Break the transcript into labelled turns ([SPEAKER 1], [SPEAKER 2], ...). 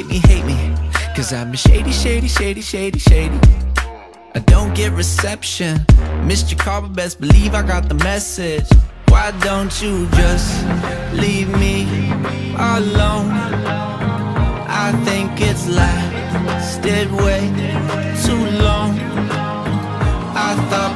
[SPEAKER 1] Hate me, hate Cause I'm shady, shady, shady, shady, shady. I don't get reception. Missed your call, but best believe I got the message. Why don't you just leave me alone? I think it's lasted way too long. I thought.